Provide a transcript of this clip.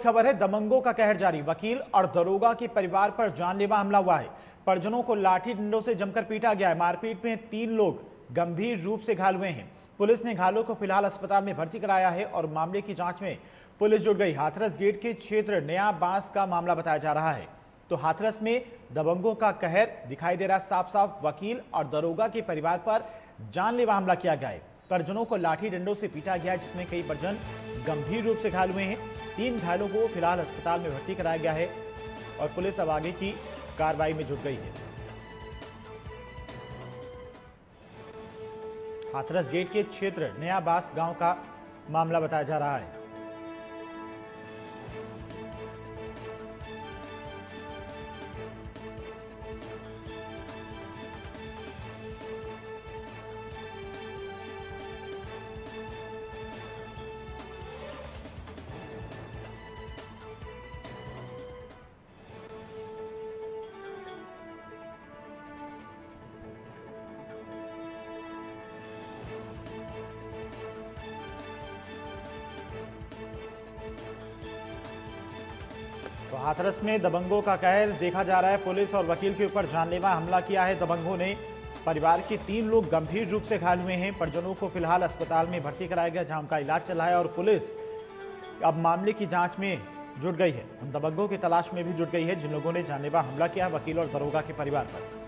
खबर है दबंगों का कहर जारी। वकील और दरोगा के परिवार पर जानलेवा हमला हुआ है। परिजनों को लाठी डंडों से जमकर पीटा गया है। मारपीट में तीन लोग गंभीर रूप से घायल हुए हैं। पुलिस ने घायलों को फ़िलहाल अस्पताल में भर्ती कराया है और मामले की जाँच में पुलिस जुट गई। हाथरस गेट के क्षेत्र नया बाँस का मामला बताया जा रहा है। तो हाथरस में दबंगों का कहर दिखाई दे रहा साफ़ साफ़ वकील और दरोगा के परिवार पर जानलेवा हमला किया गया है। परिजनों को लाठी डंडों से पीटा गया जिसमें कई परिजन गंभीर रूप से घायल हुए हैं। तीन घायलों को फ़िलहाल अस्पताल में भर्ती कराया गया है और पुलिस अब आगे की कार्रवाई में जुट गई है। हाथरस गेट के क्षेत्र नयाबास गाँव का मामला बताया जा रहा है। हाथरस में दबंगों का कहर देखा जा रहा है। पुलिस और वकील के ऊपर जानलेवा हमला किया है। दबंगों ने परिवार के तीन लोग गंभीर रूप से घायल हुए हैं। परिजनों को फ़िलहाल अस्पताल में भर्ती कराया गया, जहाँ उनका इलाज चला है और पुलिस अब मामले की जाँच में जुट गई है। उन दबंगों की तलाश में भी जुट गई है। जिन लोगों ने जानलेवा हमला किया है वकील और दरोगा के परिवार पर।